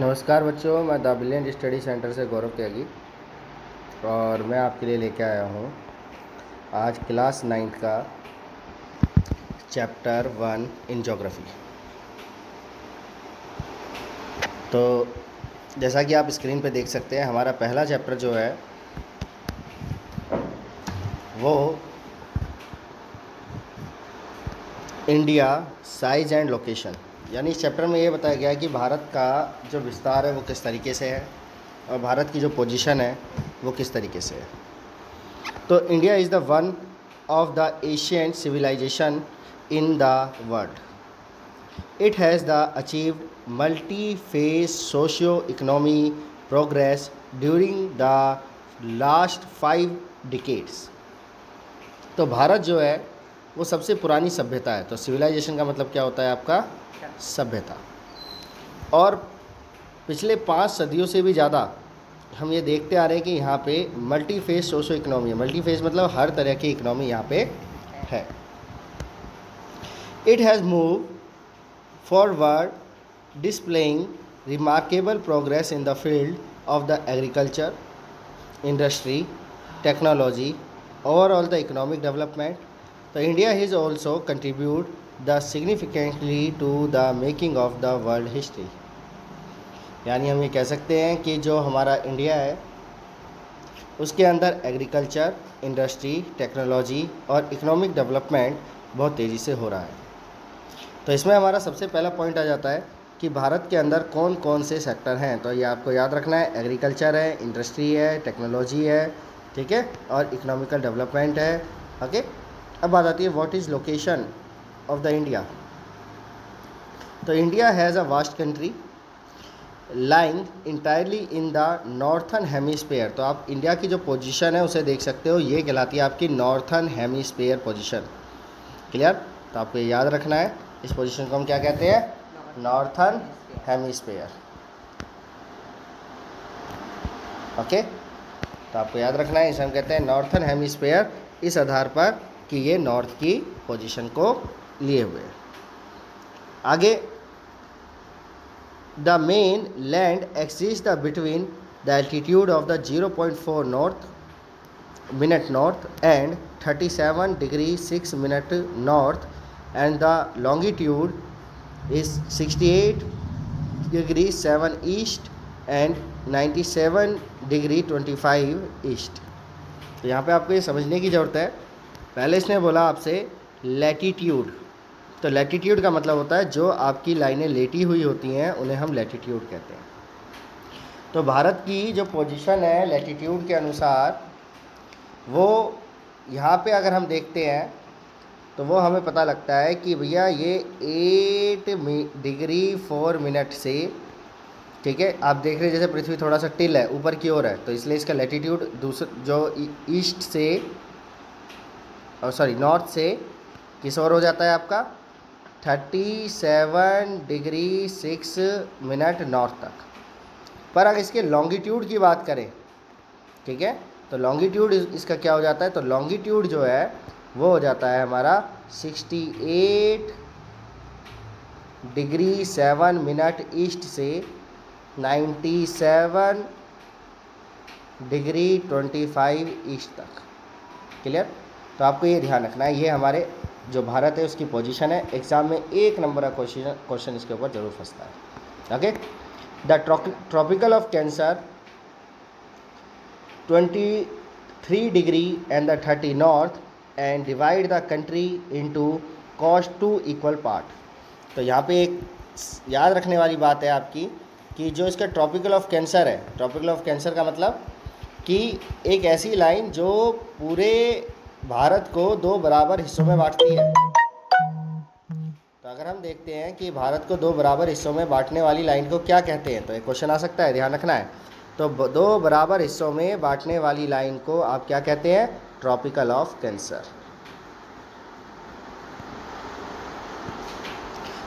नमस्कार बच्चों, मैं द ब्रिलियंट स्टडी सेंटर से गौरव त्यागी और मैं आपके लिए लेके आया हूँ आज क्लास नाइन्थ का चैप्टर वन इन जोग्राफ़ी तो जैसा कि आप स्क्रीन पे देख सकते हैं, हमारा पहला चैप्टर जो है, वो इंडिया, साइज़ एंड लोकेशन। यानी इस चैप्टर में ये बताया गया है कि भारत का जो विस्तार है वो किस तरीके से है और भारत की जो पोजीशन है वो किस तरीके से है। तो India is the one of the Asian civilisation in the world it has the achieved multi face socio economy progress during the last five decades तो भारत जो है वो सबसे पुरानी सभ्यता है। तो सिविलाइजेशन का मतलब क्या होता है आपका? सभ्यता। और पिछले पाँच सदियों से भी ज़्यादा हम ये देखते आ रहे हैं कि यहाँ पे मल्टी फ़ेज़ सोशो इकोनॉमी है। मल्टी फ़ेज़ मतलब हर तरह की इकोनॉमी यहाँ पे है। It has move forward displaying remarkable progress in the field of the agriculture industry technology overall the economic development तो India has also contribute the significantly to the making of the world history यानी हम ये कह सकते हैं कि जो हमारा इंडिया है, उसके अंदर एग्रीकल्चर इंडस्ट्री टेक्नोलॉजी और इकोनॉमिक डेवलपमेंट बहुत तेज़ी से हो रहा है। तो इसमें हमारा सबसे पहला पॉइंट आ जाता है कि भारत के अंदर कौन कौन से सेक्टर हैं। तो ये आपको याद रखना है एग्रीकल्चर है इंडस्ट्री है टेक्नोलॉजी है, ठीक है? और इकोनॉमिकल डेवलपमेंट है ओके अब बात आती है what is location of the India तो India has a vast country lying entirely in the northern hemisphere. तो आप इंडिया की जो पोजीशन है, उसे देख सकते हो। ये कहलाती है आपकी नॉर्थन हेमिस्फेयर पोजीशन क्लियर तो आपको याद रखना है, इस पोजीशन को हम क्या कहते हैं? नॉर्थन हेमिस्फेयर ओके तो आपको याद रखना है, इसे हम कहते हैं नॉर्थन हेमिस्फेयर इस आधार पर कि ये नॉर्थ की पोजीशन को लिए हुए आगे, the mainland exist the between the altitude of the zero point four north minute north and thirty seven degree six minute north and the longitude is sixty eight degree seven east and ninety seven degree twenty five east. तो यहाँ पे आपको ये समझने की ज़रूरत है पहले इसने बोला आपसे लेटीट्यूड तो लेटीट्यूड का मतलब होता है जो आपकी लाइनें लेटी हुई होती हैं, उन्हें हम लेटीट्यूड कहते हैं। तो भारत की जो पोजीशन है लेटीट्यूड के अनुसार, वो यहाँ पे अगर हम देखते हैं तो वो हमें पता लगता है कि भैया ये एट डिग्री फोर मिनट से, ठीक है, आप देख रहे हैं जैसे पृथ्वी थोड़ा सा टिल है, ऊपर की ओर है तो इसलिए इसका लेटीट्यूड दूसरे, जो ईस्ट से और सॉरी नॉर्थ से किस ओर हो जाता है आपका? Thirty seven degree six minute north तक। पर अगर इसके लॉन्गिट्यूड की बात करें, ठीक है? तो लॉन्गिट्यूड इसका क्या हो जाता है? तो लॉन्गिट्यूड जो है, वो हो जाता है हमारा sixty eight degree seven minute east से ninety seven degree twenty five east तक। क्लियर तो आपको ये ध्यान रखना है, ये हमारे जो भारत है, उसकी पोजीशन है। एग्ज़ाम में एक नंबर का क्वेश्चन क्वेश्चन इसके ऊपर ज़रूर फंसता है। Okay the tropical of cancer 23 degree and the 30 north and divide the country into cost two equal part तो यहाँ पे एक याद रखने वाली बात है आपकी कि जो इसका ट्रॉपिकल ऑफ़ कैंसर है ट्रॉपिकल ऑफ़ कैंसर का मतलब कि एक ऐसी लाइन जो पूरे भारत को दो बराबर हिस्सों में बांटती है। तो अगर हम देखते हैं कि भारत को दो बराबर हिस्सों में बांटने वाली लाइन को क्या कहते हैं तो एक क्वेश्चन आ सकता है, ध्यान रखना है। तो दो बराबर हिस्सों में बांटने वाली लाइन को आप क्या कहते हैं? ट्रॉपिकल ऑफ़ कैंसर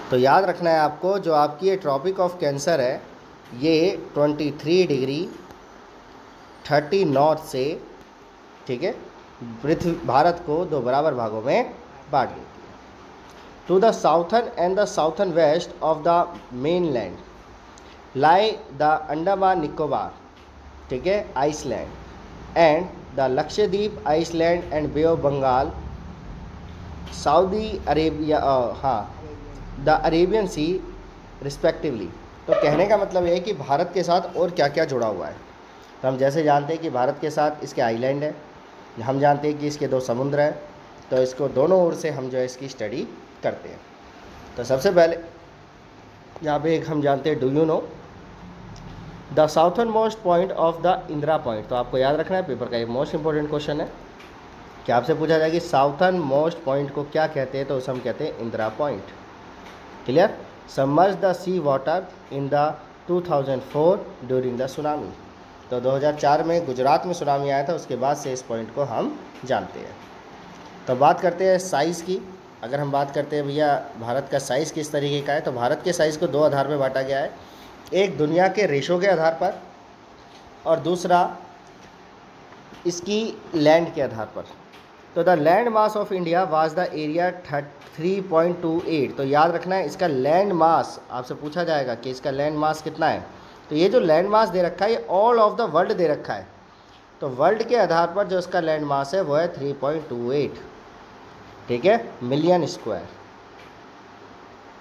तो याद रखना है आपको, जो आपकी ये ट्रॉपिक ऑफ़ कैंसर है, ये 23 डिग्री 30 नॉर्थ से, ठीक है? पृथ्वी, भारत को दो बराबर भागों में बांट देती है to the southern and the southern west of the mainland lie the Andaman Nicobar ठीक है island and the Lakshadweep island and Bay of Bengal Saudi Arabia हाँ द अरेबियन सी रिस्पेक्टिवली तो कहने का मतलब ये है कि भारत के साथ और क्या क्या जुड़ा हुआ है? तो हम जैसे जानते हैं कि भारत के साथ इसके आइलैंड है। हम जानते हैं कि इसके दो समुद्र हैं तो इसको दोनों ओर से हम जो है इसकी स्टडी करते हैं। तो सबसे पहले, यहाँ पे एक हम जानते हैं do you know the southernmost point of the Indira point तो आपको याद रखना है पेपर का एक मोस्ट इंपॉर्टेंट क्वेश्चन है। कि आपसे पूछा जाए कि साउथर्न मोस्ट पॉइंट को क्या कहते हैं तो उसे हम कहते हैं Indira point clear submerge the sea water in the 2004 during the tsunami तो 2004 में गुजरात में सुनामी आया था, उसके बाद से इस पॉइंट को हम जानते हैं। तो बात करते हैं साइज़ की। अगर हम बात करते हैं भैया, भारत का साइज़ किस तरीके का है तो भारत के साइज़ को दो आधार में बांटा गया है। एक दुनिया के रेशो के आधार पर और दूसरा इसकी लैंड के आधार पर। तो the landmass of India was the area three point two eight तो याद रखना है, इसका लैंड मास आपसे पूछा जाएगा कि इसका लैंड मास कितना है? तो ये जो लैंड मास दे रखा है, ये ऑल ऑफ़ द वर्ल्ड दे रखा है। तो वर्ल्ड के आधार पर जो इसका लैंड मास है, वो है थ्री पॉइंट टू एट ठीक है? मिलियन स्क्वायर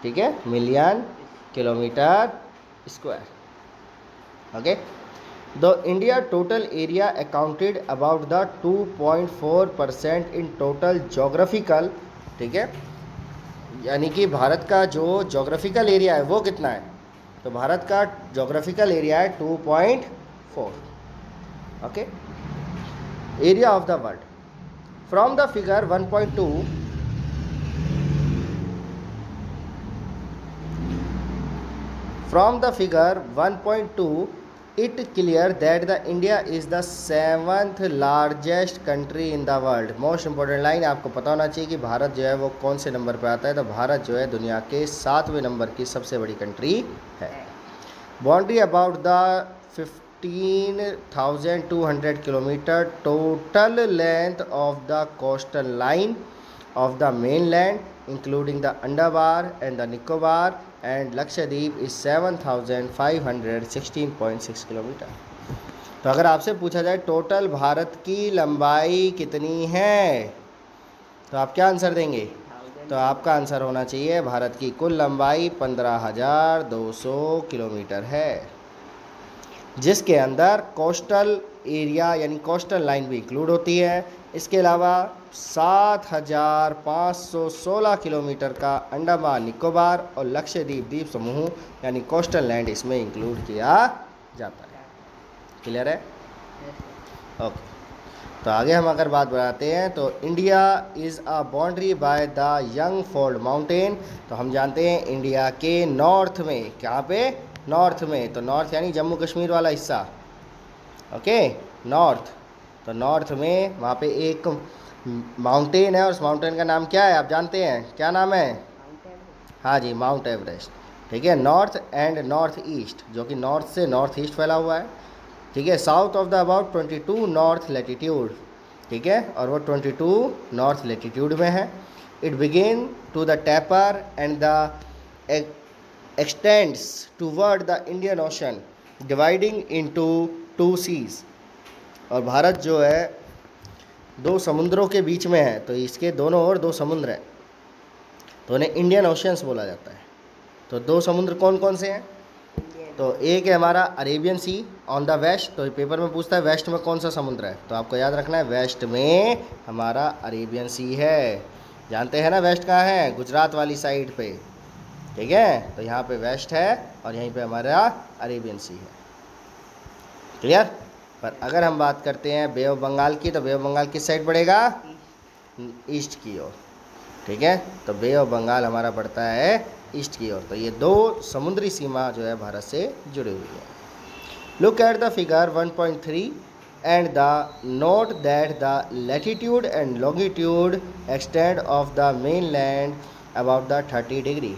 ठीक है? Million kilometre square okay the India total area accounted about the 2.4 percent in total geographical ठीक है? यानी कि भारत का जो जोग्राफिकल एरिया है, वो कितना है? तो भारत का जोग्राफिकल एरिया है 2.4 okay area of the world from the figure 1.2 figure one point 1.2 it clear that the india is the seventh largest country in the world. Most important line आपको पता होना चाहिए कि भारत जो है वो कौन से नंबर पे आता है? तो भारत जो है दुनिया के सातवें नंबर की सबसे बड़ी कंट्री है। Boundary about the 15,200 kilometre total length of the coastal line of the mainland including the अंडाबार and the Nicobar and Lakshadweep is seven thousand five hundred sixteen point six kilometre तो अगर आपसे पूछा जाए total Bharat की लंबाई कितनी है? तो आप क्या आंसर देंगे? तो आपका आंसर होना चाहिए, भारत की कुल लंबाई पंद्रह हज़ार दो सौ किलोमीटर है। जिसके अंदर कोस्टल एरिया यानी कोस्टल लाइन भी इंक्लूड होती है। इसके अलावा सात हज़ार पाँच सौ सोलह किलोमीटर का अंडमान निकोबार और लक्षद्वीप द्वीप समूह यानी कोस्टल लैंड इसमें इंक्लूड किया जाता है। क्लियर है? ओके तो आगे हम अगर बात बढ़ाते हैं तो India is a boundary by the young fold mountain तो हम जानते हैं इंडिया के नॉर्थ में, कहाँ पे? नॉर्थ में तो नॉर्थ यानी जम्मू कश्मीर वाला हिस्सा। ओके नॉर्थ तो नॉर्थ में वहाँ पे एक माउंटेन है और उस माउंटेन का नाम क्या है, आप जानते हैं? क्या नाम है? हाँ जी माउंट एवरेस्ट ठीक है नॉर्थ एंड नॉर्थ ईस्ट जो कि नॉर्थ से नॉर्थ ईस्ट फैला हुआ है। ठीक है south of the about 22 north latitude ठीक है, और वो 22 नॉर्थ लेटीट्यूड में है। It begin to the taper and the extends toward the Indian Ocean dividing into two seas और भारत जो है दो समुद्रों के बीच में है तो इसके दोनों ओर दो समुद्र हैं। तो उन्हें इंडियन ओशियंस बोला जाता है। तो दो समुद्र कौन कौन से हैं? तो एक है हमारा Arabian Sea on the west तो पेपर में पूछता है वेस्ट में कौन सा समुद्र है? तो आपको याद रखना है वेस्ट में हमारा अरेबियन सी है। जानते हैं ना वेस्ट कहाँ है? गुजरात वाली साइड पे। ठीक है? तो यहाँ पे वेस्ट है और यहीं पे हमारा अरेबियन सी है। क्लियर पर अगर हम बात करते हैं बे ऑफ़ बंगाल की तो बे ऑफ़ बंगाल किस साइड पड़ेगा ईस्ट की ओर। ठीक है? तो बे ऑफ़ बंगाल हमारा पड़ता है ईस्ट की ओर। तो ये दो समुद्री सीमा जो है भारत से जुड़ी हुई है। Look at the figure 1.3 and the note that the latitude and longitude extend of the mainland about the 30 degree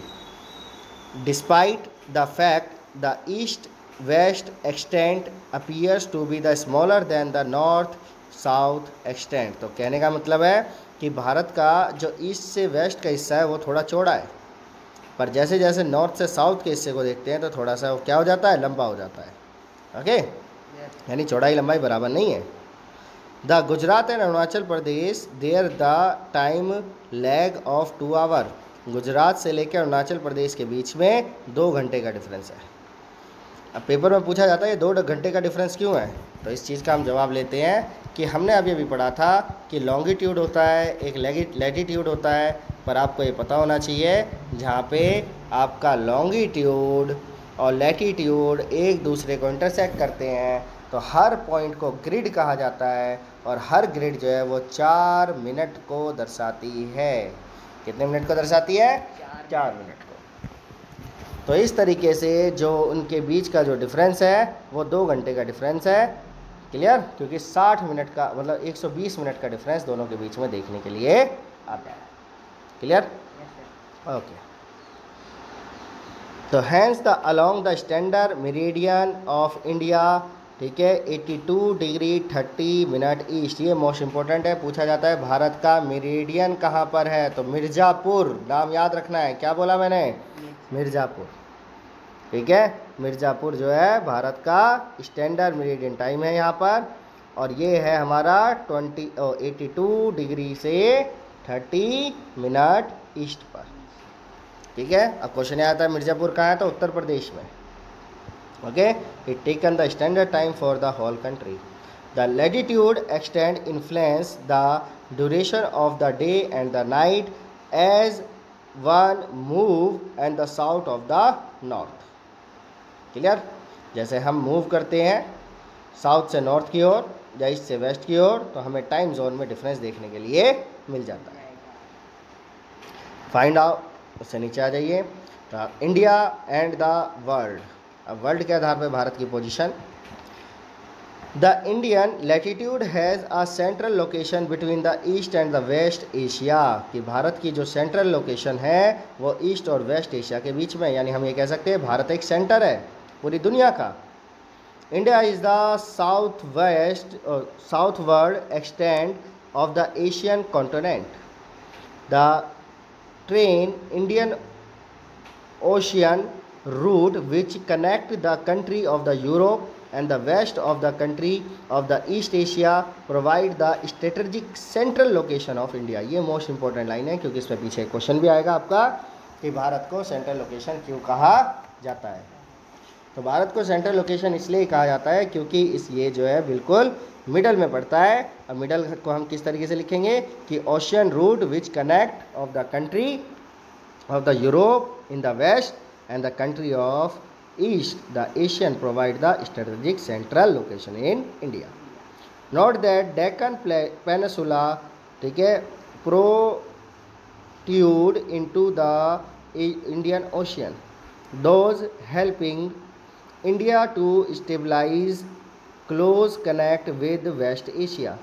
despite the fact the east west extent appears to be the smaller than the north south extent तो कहने का मतलब है कि भारत का जो east से waste का हिस्सा है वो थोड़ा चौड़ा है। पर जैसे जैसे नॉर्थ से साउथ के हिस्से को देखते हैं तो थोड़ा सा वो क्या हो जाता है? लंबा हो जाता है। ओके यानी चौड़ाई लंबाई बराबर नहीं है। The Gujarat and Arunachal Pradesh there the time lag of two hour Gujarat से लेकर अरुणाचल प्रदेश के बीच में दो घंटे का डिफरेंस है। अब पेपर में पूछा जाता है ये दो घंटे का डिफरेंस क्यों है? तो इस चीज़ का हम जवाब लेते हैं कि हमने अभी अभी पढ़ा था कि लॉन्गिट्यूड होता है एक लेटीट्यूड होता है पर आपको ये पता होना चाहिए जहाँ पे आपका लॉन्गिट्यूड और लेटीट्यूड एक दूसरे को इंटरसेक्ट करते हैं। तो हर पॉइंट को ग्रिड कहा जाता है और हर ग्रिड जो है वो चार मिनट को दर्शाती है। कितने मिनट को दर्शाती है? चार मिनट को। तो इस तरीके से जो उनके बीच का जो डिफरेंस है वो दो घंटे का डिफरेंस है। क्लियर क्योंकि 60 मिनट का मतलब 120 मिनट का डिफरेंस दोनों के बीच में देखने के लिए आता है। क्लियर ओके तो hence the along the standard meridian of India ठीक है 82 डिग्री 30 मिनट ईस्ट ये मोस्ट इंपॉर्टेंट है, पूछा जाता है भारत का मेरिडियन कहाँ पर है? तो मिर्ज़ापुर, नाम याद रखना है। क्या बोला मैंने? मिर्ज़ापुर। ठीक है, मिर्ज़ापुर जो है भारत का स्टैंडर्ड मेरिडियन टाइम है यहाँ पर। और ये है हमारा ट्वेंटी एटी टू डिग्री से थर्टी मिनट ईस्ट पर। ठीक है, अब क्वेश्चन आता है मिर्ज़ापुर कहाँ है? तो उत्तर प्रदेश में। It taken the standard time for the whole country the latitude extend influence the duration of the day and the night as one move and the south of the north clear जैसे हम move करते हैं south से north की ओर, या east से waste की ओर तो हमें टाइम जोन में डिफरेंस देखने के लिए मिल जाता है। फाइंड आउट उससे नीचे आ जाइए। तो इंडिया एंड द वर्ल्ड अब वर्ल्ड के आधार पर भारत की position the Indian latitude has a central location between the east and the west Asia कि भारत की जो सेंट्रल लोकेशन है, वो ईस्ट और वेस्ट एशिया के बीच में, यानी हम ये कह सकते हैं, भारत एक सेंटर है पूरी दुनिया का. India is the south west south world extend of the Asian continent the train Indian Ocean route which connect the country of the Europe and the west of the country of the east Asia provide the strategic central location of India ये most important line है क्योंकि इसमें पीछे question भी आएगा आपका कि भारत को सेंट्रल लोकेशन क्यों कहा जाता है। तो भारत को सेंट्रल लोकेशन इसलिए कहा जाता है क्योंकि इस ये जो है बिल्कुल मिडल में पड़ता है। और मिडल को हम किस तरीके से लिखेंगे कि ocean route which connect of the country of the Europe in the west and the country of east the Asian provide the strategic central location in India note that Deccan peninsula ठीक है protrude to the Indian Ocean those helping India to stabilize close connect with West Asia,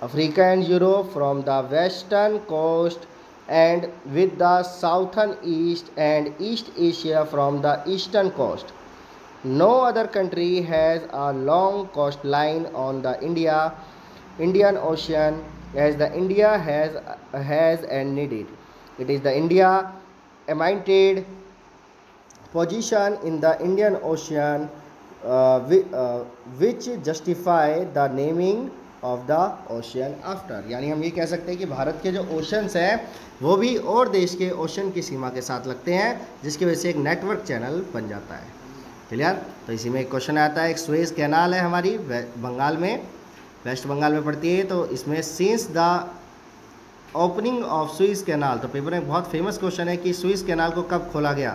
Africa and Europe from the western coast and with the southern east and East Asia from the eastern coast. No other country has a long coastline on the India Indian Ocean as the India has has and needed. It is the India emited position in the Indian Ocean uh, uh, which justify the naming of the ocean after यानी हम ये कह सकते हैं कि भारत के जो oceans हैं, वो भी और देश के ओशन की सीमा के साथ लगते हैं, जिसकी वजह से एक नेटवर्क चैनल बन जाता है। क्लियर तो इसी में एक क्वेश्चन आता है, एक स्वेज कैनाल है हमारी बंगाल में, वेस्ट बंगाल में पड़ती है तो इसमें since the opening of Suez canal तो पेपर में बहुत फ़ेमस क्वेश्चन है कि स्विस कैनाल को कब खोला गया?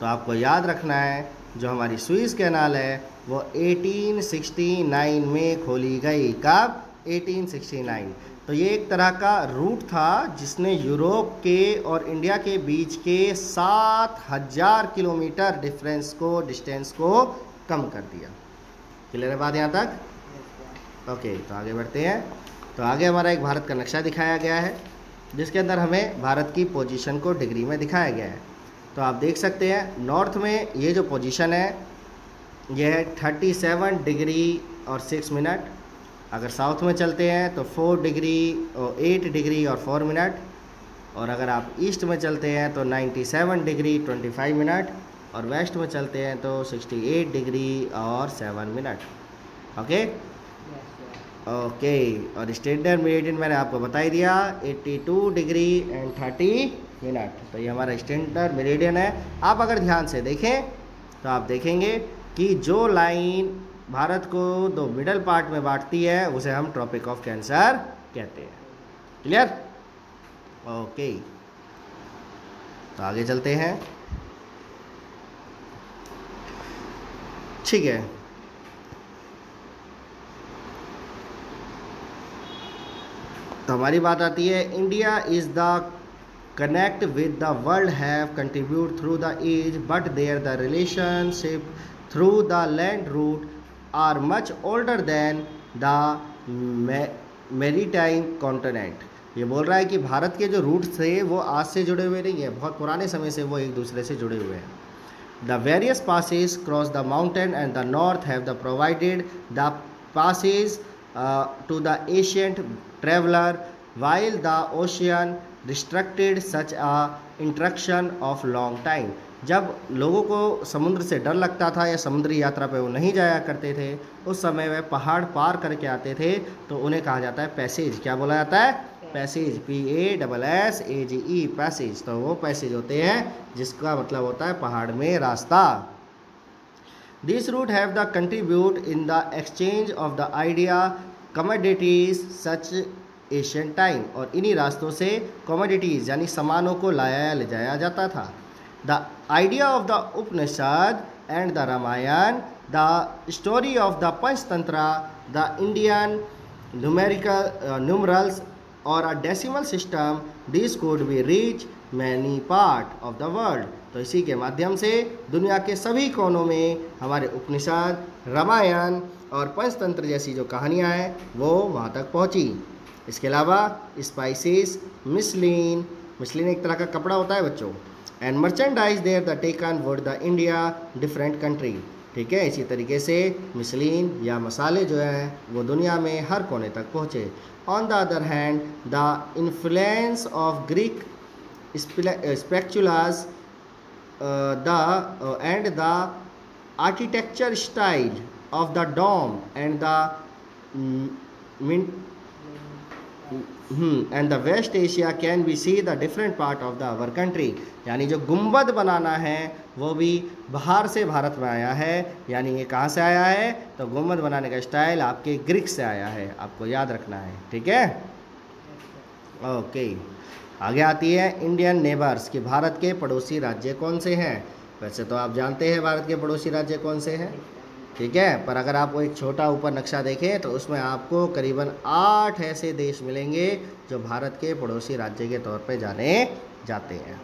तो आपको याद रखना है जो हमारी स्विस कैनाल है, वो 1869 में खोली गई। कब? 1869 तो ये एक तरह का रूट था जिसने यूरोप के और इंडिया के बीच के सात हज़ार किलोमीटर डिफरेंस को डिस्टेंस को कम कर दिया। क्लियर है बात यहाँ तक? ओके तो आगे बढ़ते हैं। तो आगे हमारा एक भारत का नक्शा दिखाया गया है, जिसके अंदर हमें भारत की पोजीशन को डिग्री में दिखाया गया है। तो आप देख सकते हैं नॉर्थ में ये जो पोजीशन है ये है थर्टी सेवन डिग्री और सिक्स मिनट अगर साउथ में चलते हैं तो फोर डिग्री और एट डिग्री और फोर मिनट और अगर आप ईस्ट में चलते हैं तो 97 डिग्री 25 मिनट और वेस्ट में चलते हैं तो 68 डिग्री और 7 मिनट ओके ओके और स्टैंडर्ड मेरिडियन मैंने आपको बता ही दिया 82 डिग्री एंड 30 मिनट तो ये हमारा स्टैंडर्ड मेरिडियन है। आप अगर ध्यान से देखें तो आप देखेंगे कि जो लाइन भारत को दो मिडल पार्ट में बांटती है, उसे हम ट्रॉपिक ऑफ़ कैंसर कहते हैं। क्लियर ओके तो आगे चलते हैं। ठीक है। तो हमारी बात आती है India is the connect with the world have contribute through the age but there the relationship through the land route are much older than the maritime continent ये बोल रहा है कि भारत के जो रूट थे वो आज से जुड़े हुए नहीं है, बहुत पुराने समय से वो एक दूसरे से जुड़े हुए हैं। The various passes cross the mountain and the north have the provided the passes to the ancient traveller while the ocean restricted such a interaction of long time जब लोगों को समुद्र से डर लगता था या समुद्री यात्रा पे वो नहीं जाया करते थे, उस समय वे पहाड़ पार करके आते थे तो उन्हें कहा जाता है पैसेज क्या बोला जाता है? Passage P A double S A G E passage तो वो पैसेज होते हैं, जिसका मतलब होता है पहाड़ में रास्ता। This route have the contribute in the exchange of the idea commodities such Asian time और इन्हीं रास्तों से कॉमोडिटीज़ यानी सामानों को लाया, ले जाया जाता था। The idea of the Upanishad and the Ramayana the story of the Panchatantra the Indian numerical numerals और a decimal system this could be reach many part of the world तो इसी के माध्यम से दुनिया के सभी कोनों में हमारे उपनिषद रामायण और पंचतंत्र जैसी जो कहानियाँ हैं, वो वहाँ तक पहुँची। इसके अलावा स्पाइसेस मिसलिन मिसलिन एक तरह का कपड़ा होता है बच्चों and merchandise there the taken word the India different country ठीक है? इसी तरीके से मिसलिन या मसाले जो हैं वो दुनिया में हर कोने तक पहुँचे। On the other hand the influence of Greek स्पेक्चुलाज the and the architecture style of the dome and mm, hmm, and the west asia can be see the different part of the our country. यानी जो गुंबद बनाना है वो भी बाहर से भारत में आया है। यानी ये कहाँ से आया है? तो गुंबद बनाने का स्टाइल आपके ग्रीक से आया है। आपको याद रखना है। ठीक है? ओके आगे आती है इंडियन नेबर्स कि भारत के पड़ोसी राज्य कौन से हैं? वैसे तो आप जानते हैं भारत के पड़ोसी राज्य कौन से हैं? ठीक है? पर अगर आप एक छोटा ऊपर नक्शा देखें तो उसमें आपको करीबन आठ ऐसे देश मिलेंगे, जो भारत के पड़ोसी राज्य के तौर पर जाने जाते हैं।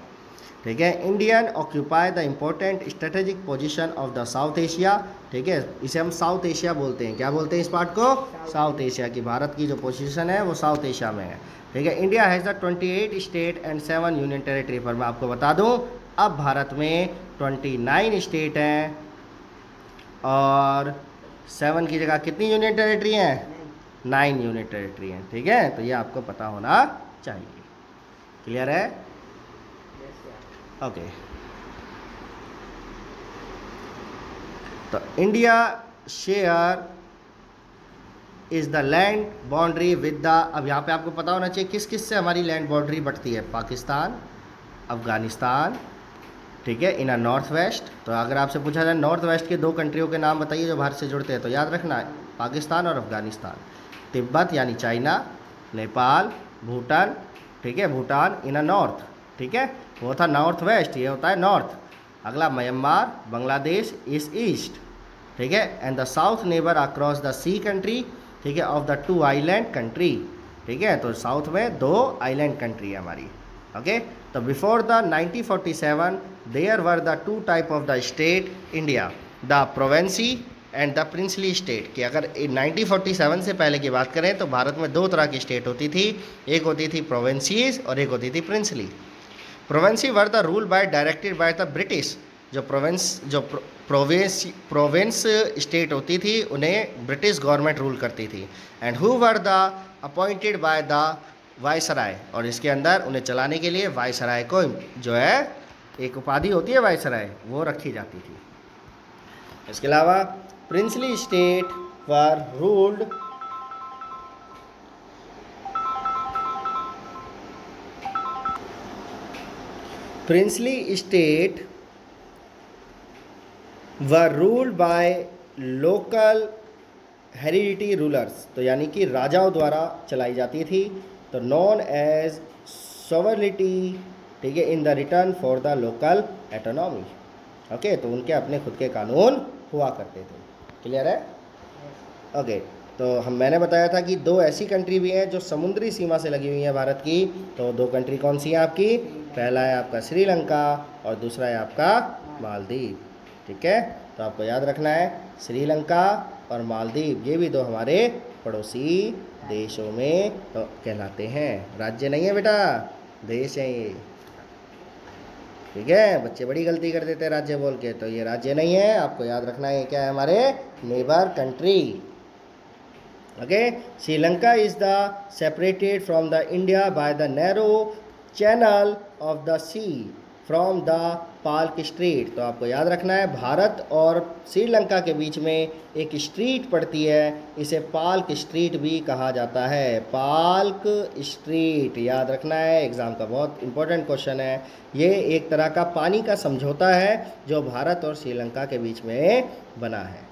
ठीक है? Indian occupy the important strategic position of the south Asia ठीक है? इसे हम साउथ एशिया बोलते हैं। क्या बोलते हैं इस पार्ट को? साउथ एशिया की। भारत की जो पोजीशन है, वो साउथ एशिया में है। ठीक है? India has the twenty eight state and seven union territory पर मैं आपको बता दूँ, अब भारत में ट्वेंटी नाइन स्टेट हैं। और सेवन की जगह कितनी यूनिट टेरिटरी हैं? नाइन यूनिट टेरिटरी हैं, ठीक है? तो ये आपको पता होना चाहिए। क्लियर है? ओके तो India share is the land boundary with the अब यहाँ पे आपको पता होना चाहिए किस किस से हमारी लैंड बाउंड्री बढ़ती है। पाकिस्तान, अफ़गानिस्तान ठीक है इन अ नॉर्थ वेस्ट तो अगर आपसे पूछा जाए नॉर्थ वेस्ट के दो कंट्रियों के नाम बताइए जो भारत से जुड़ते हैं तो याद रखना है, पाकिस्तान और अफ़गानिस्तान। तिब्बत यानी चाइना, नेपाल, भूटान, ठीक है, भूटान इन अ नॉर्थ ठीक है, वो था नॉर्थ वेस्ट ये होता है नॉर्थ अगला म्यांमार, बांग्लादेश इज़ ईस्ट ठीक है and the south neighbour across the sea country ठीक है of the two island country ठीक है तो साउथ में दो आइलैंड कंट्री है हमारी ओके तो before the 1947 there were the two type of the state India the province and the princely state कि अगर 1947 से पहले की बात करें तो भारत में दो तरह की स्टेट होती थी। एक होती थी प्रोवेंसीज और एक होती थी princely provinces were the rule by directed by the British जो प्रोवेंस जो प्रोवेंस प्रोवेंस स्टेट होती थी, उन्हें ब्रिटिश गवर्नमेंट रूल करती थी। And who were the appointed by the viceroy और इसके अंदर उन्हें चलाने के लिए वायसराय को जो है एक उपाधि होती है वायसराय, वो रखी जाती थी। इसके अलावा princely state were ruled princely state were ruled by local heredity rulers तो यानी कि राजाओं द्वारा चलाई जाती थी। तो नॉन एज सोवरिटी ठीक है in the return for the local autonomy okay तो उनके अपने खुद के कानून हुआ करते थे। क्लियर है? ओके okay, तो हम मैंने बताया था कि दो ऐसी कंट्री भी हैं जो समुद्री सीमा से लगी हुई हैं भारत की। तो दो कंट्री कौन सी हैं आपकी? पहला है आपका श्रीलंका और दूसरा है आपका मालदीव। ठीक है? तो आपको याद रखना है श्रीलंका और मालदीव ये भी दो हमारे पड़ोसी देशों में तो कहलाते हैं। राज्य नहीं है बेटा देश है ये। ठीक है? बच्चे बड़ी गलती कर देते हैं राज्य बोल के। तो ये राज्य नहीं है, आपको याद रखना है क्या है हमारे? Neighbour country. Okay? Sri Lanka is the separated from the India by the narrow channel of the sea from the Palk street तो आपको याद रखना है, भारत और श्रीलंका के बीच में एक स्ट्रीट पड़ती है, इसे पाल्क स्ट्रीट भी कहा जाता है। पाल्क स्ट्रीट याद रखना है एग्ज़ाम का बहुत इंपॉर्टेंट क्वेश्चन है। ये एक तरह का पानी का समझौता है, जो भारत और श्रीलंका के बीच में बना है।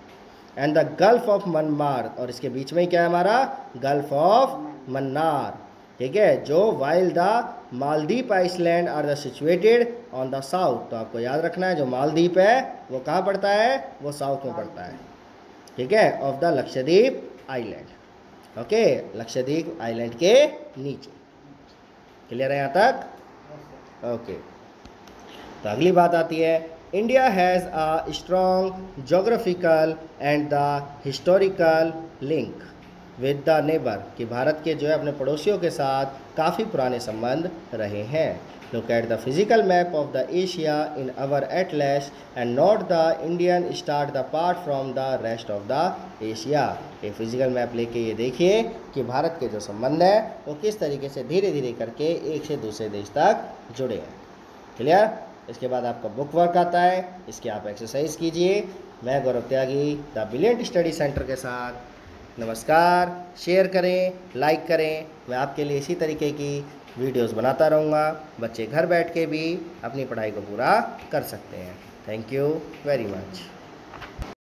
And the gulf of Mannar और इसके बीच में क्या है हमारा? गल्फ ऑफ़ मन्नार ठीक है, जो while the Maldives island are the situated on the south तो आपको याद रखना है, जो मालदीप है, वो कहाँ पड़ता है? वो साउथ में पड़ता है। ठीक है? Of the Lakshadweep island okay Lakshadweep island के नीचे। क्लियर है यहाँ तक? ओके तो अगली बात आती है। India has a strong geographical and the historical link with the neighbour कि भारत के जो है अपने पड़ोसियों के साथ काफ़ी पुराने संबंध रहे हैं। Look at the physical map of the Asia in our atlas and not the Indian start the part from the rest of the Asia ये फ़िज़िकल मैप लेके ये देखिए कि भारत के जो संबंध हैं, वो किस तरीके से धीरे धीरे करके एक से दूसरे देश तक जुड़े हैं। क्लियर इसके बाद आपका बुक वर्क आता है, इसकी आप एक्सरसाइज कीजिए। मैं Gaurav Tyagi the brilliant study centre के साथ नमस्कार। शेयर करें, लाइक करें। मैं आपके लिए इसी तरीके की वीडियोस बनाता रहूँगा। बच्चे घर बैठ के भी अपनी पढ़ाई को पूरा कर सकते हैं। Thank you very much.